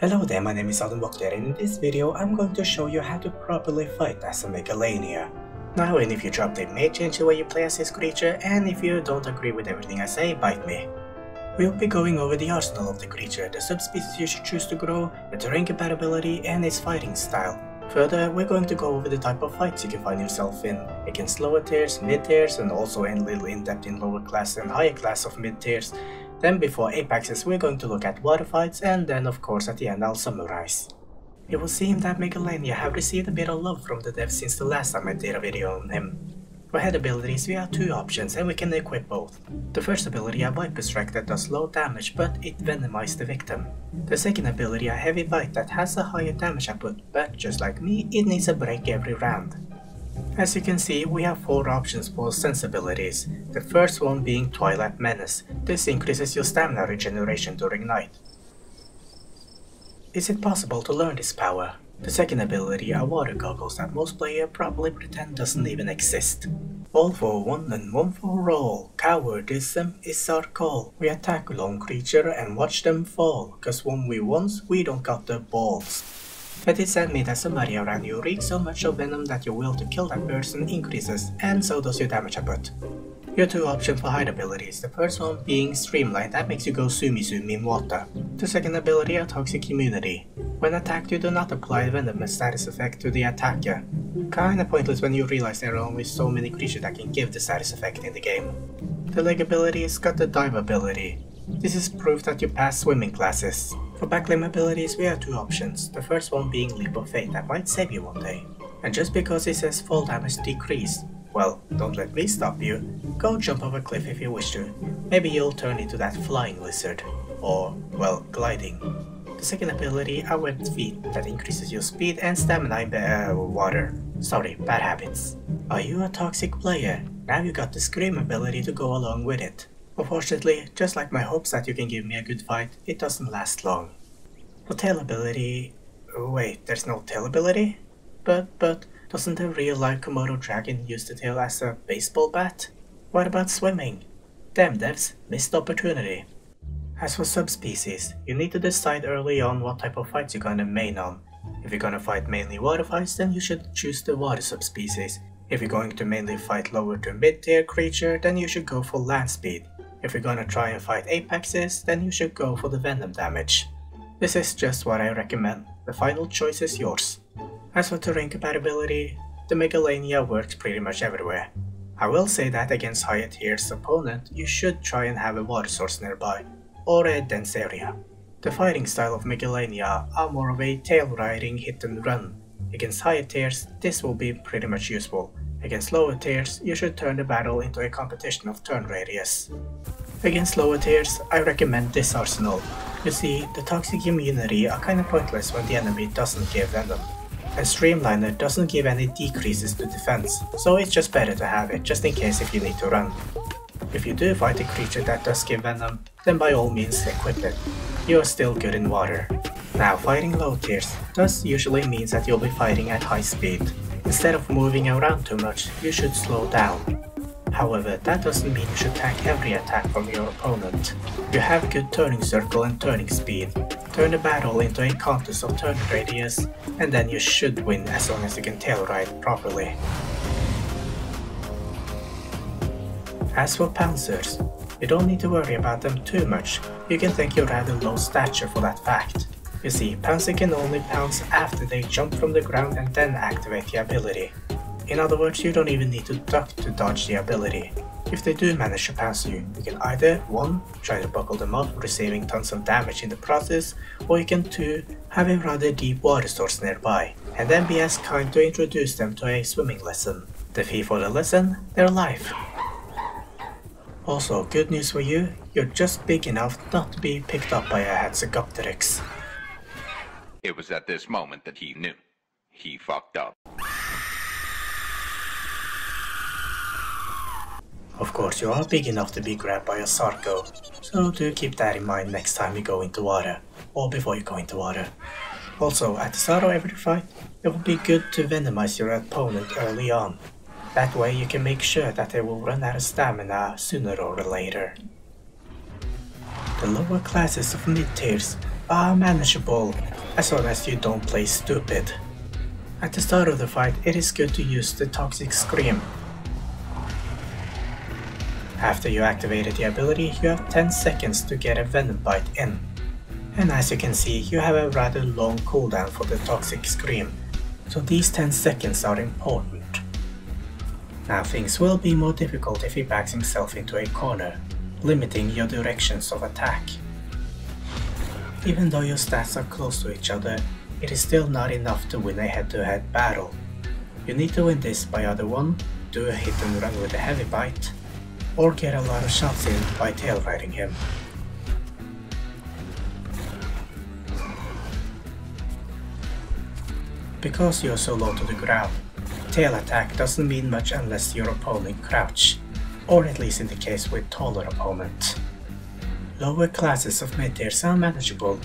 Hello there, my name is Audun Vokter and in this video I'm going to show you how to properly fight as a Megalania. Now and if you drop the may change the way you play as this creature and if you don't agree with everything I say, bite me. We'll be going over the arsenal of the creature, the subspecies you should choose to grow, the terrain compatibility and its fighting style. Further, we're going to go over the type of fights you can find yourself in, against lower tiers, mid tiers and also a little in-depth in lower class and higher class of mid tiers, then before Apexes we're going to look at water fights and then of course at the end I'll summarize. It will seem that Megalania have received a bit of love from the devs since the last time I did a video on him. For head abilities we have two options and we can equip both. The first ability a Viper Strike that does low damage but it venomizes the victim. The second ability a Heavy Bite that has a higher damage output but just like me it needs a break every round. As you can see, we have 4 options for sensibilities, the first one being Twilight Menace. This increases your stamina regeneration during night. Is it possible to learn this power? The second ability are water goggles that most players probably pretend doesn't even exist. All for one and one for all. Cowardism is our call. We attack lone creature and watch them fall, cause when we once we don't got the balls. It said me that somebody around you reeks so much of venom that your will to kill that person increases, and so does your damage output. Your two options for hide abilities, the first one being Streamline that makes you go sumi sumi in water. The second ability a Toxic Immunity. When attacked you do not apply venomous status effect to the attacker. Kinda pointless when you realize there are only so many creatures that can give the status effect in the game. The leg ability has got the dive ability. This is proof that you pass swimming classes. For backlimb abilities we have two options, the first one being Leap of Faith that might save you one day. And just because it says fall damage decrease, well, don't let me stop you. Go jump off a cliff if you wish to. Maybe you'll turn into that flying lizard. Or, well, gliding. The second ability are Webbed Feet that increases your speed and stamina in the uh, water. Sorry, bad habits. Are you a toxic player? Now you got the Scream ability to go along with it. Unfortunately, just like my hopes that you can give me a good fight, it doesn't last long. For tail ability... wait, there's no tail ability? But, but, doesn't the real-life Komodo dragon use the tail as a baseball bat? What about swimming? Damn devs, missed opportunity. As for subspecies, you need to decide early on what type of fights you're gonna main on. If you're gonna fight mainly water fights, then you should choose the water subspecies. If you're going to mainly fight lower to mid tier creature, then you should go for land speed. If you're gonna try and fight apexes, then you should go for the venom damage. This is just what I recommend, the final choice is yours. As for terrain compatibility, the Megalania works pretty much everywhere. I will say that against higher tiers opponent, you should try and have a water source nearby, or a dense area. The fighting style of Megalania are more of a tail riding hit and run. Against higher tiers, this will be pretty much useful, Against lower tiers, you should turn the battle into a competition of turn radius. Against lower tiers, I recommend this arsenal. You see, the toxic immunity are kinda pointless when the enemy doesn't give venom. And Streamliner doesn't give any decreases to defense, so it's just better to have it just in case if you need to run. If you do fight a creature that does give venom, then by all means equip it. You are still good in water. Now fighting low tiers does usually means that you'll be fighting at high speed, Instead of moving around too much, you should slow down. However, that doesn't mean you should tank every attack from your opponent. You have good turning circle and turning speed. Turn the battle into a contest of turn radius, and then you should win as long as you can tail ride properly. As for Pouncers, you don't need to worry about them too much, you can thank your rather low stature for that fact. You see, pouncing can only pounce after they jump from the ground and then activate the ability. In other words, you don't even need to duck to dodge the ability. If they do manage to pounce you, you can either 1. try to buckle them up, receiving tons of damage in the process, or you can 2. have a rather deep water source nearby, and then be as kind to introduce them to a swimming lesson. The fee for the lesson, their life. Also, good news for you, you're just big enough not to be picked up by a Hatzegopteryx. It was at this moment that he knew. He fucked up. Of course, you are big enough to be grabbed by a Sarco, so do keep that in mind next time you go into water, or before you go into water. Also, at the start of every fight, it would be good to venomize your opponent early on. That way you can make sure that they will run out of stamina sooner or later. The lower classes of mid-tiers are manageable, as long as you don't play stupid. At the start of the fight, it is good to use the Toxic Scream. After you activated the ability, you have 10 seconds to get a Venom Bite in. And as you can see, you have a rather long cooldown for the Toxic Scream, so these 10 seconds are important. Now things will be more difficult if he backs himself into a corner, limiting your directions of attack. Even though your stats are close to each other, it is still not enough to win a head-to-head -head battle. You need to win this by either 1. Do a hit and run with a heavy bite, or get a lot of shots in by tail riding him. Because you're so low to the ground, tail attack doesn't mean much unless your opponent crouch, or at least in the case with taller opponent. Lower classes of mid-tiers are manageable,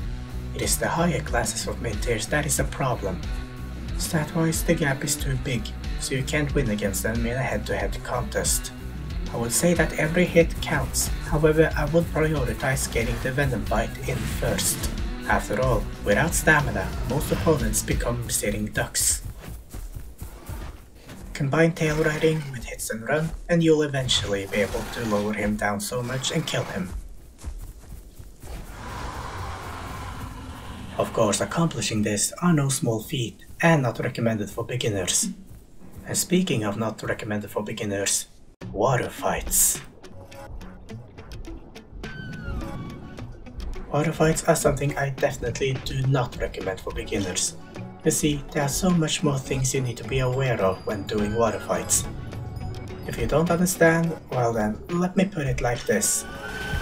it is the higher classes of mid-tiers that is a problem. Stat-wise the gap is too big, so you can't win against them in a head-to-head -head contest. I would say that every hit counts, however I would prioritize getting the Venom Bite in first. After all, without stamina, most opponents become sitting ducks. Combine tail riding with hits and run, and you'll eventually be able to lower him down so much and kill him. Of course, accomplishing this are no small feat, and not recommended for beginners. And speaking of not recommended for beginners, water fights. Water fights are something I definitely do not recommend for beginners. You see, there are so much more things you need to be aware of when doing water fights. If you don't understand, well then, let me put it like this.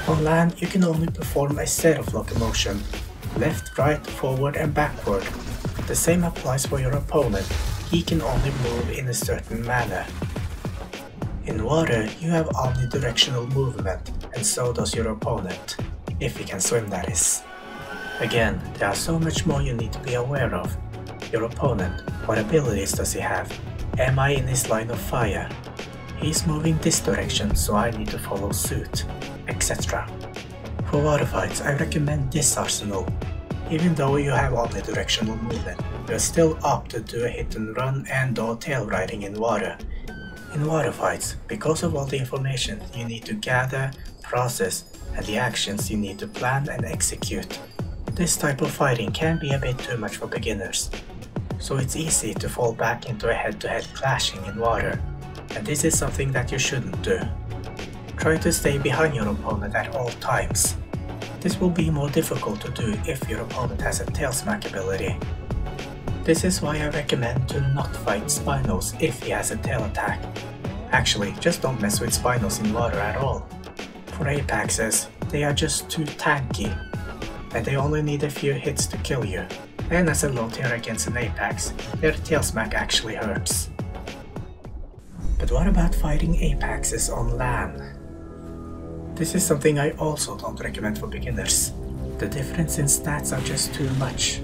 On land, you can only perform a set of locomotion, left, right, forward and backward. The same applies for your opponent, he can only move in a certain manner. In water, you have omnidirectional movement, and so does your opponent. If he can swim, that is. Again, there are so much more you need to be aware of. Your opponent, what abilities does he have? Am I in his line of fire? He's moving this direction, so I need to follow suit, etc. For water fights, I recommend this arsenal. Even though you have omnidirectional movement, you're still up to do a hit and run and or tail riding in water. In water fights, because of all the information you need to gather, process, and the actions you need to plan and execute. This type of fighting can be a bit too much for beginners, so it's easy to fall back into a head-to-head -head clashing in water, and this is something that you shouldn't do. Try to stay behind your opponent at all times. This will be more difficult to do if your opponent has a tail smack ability. This is why I recommend to not fight Spinos if he has a tail attack. Actually, just don't mess with Spinos in water at all. For Apexes, they are just too tanky, and they only need a few hits to kill you. And as a low tier against an Apex, their tail smack actually hurts. But what about fighting Apexes on land? This is something I also don't recommend for beginners. The difference in stats are just too much.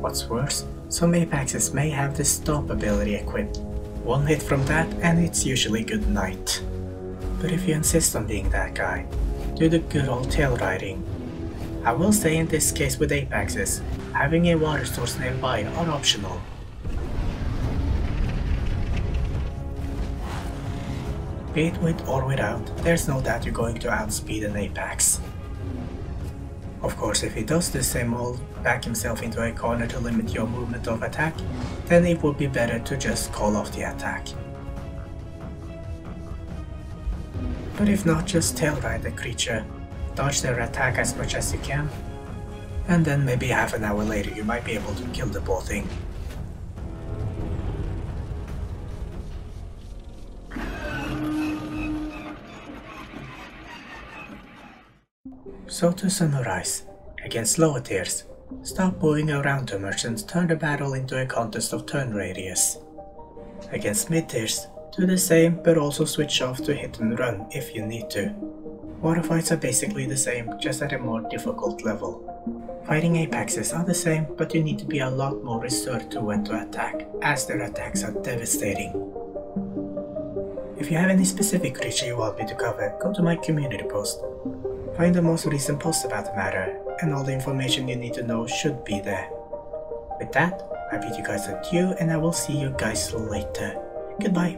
What's worse, some Apexes may have the Stomp ability equipped. One hit from that and it's usually good night. But if you insist on being that guy, do the good old tail riding. I will say in this case with Apexes, having a water source nearby are optional. With or without, there's no doubt you're going to outspeed an Apex. Of course, if he does the same old back himself into a corner to limit your movement of attack, then it would be better to just call off the attack. But if not, just tail ride the creature, dodge their attack as much as you can, and then maybe half an hour later you might be able to kill the poor thing. So to summarize, against lower tiers, stop moving around too much and turn the battle into a contest of turn radius. Against mid tiers, do the same, but also switch off to hit and run if you need to. Water fights are basically the same, just at a more difficult level. Fighting apexes are the same, but you need to be a lot more reserved to when to attack, as their attacks are devastating. If you have any specific creature you want me to cover, go to my community post. Find the most recent post about the matter, and all the information you need to know should be there. With that, I bid you guys adieu and I will see you guys later. Goodbye.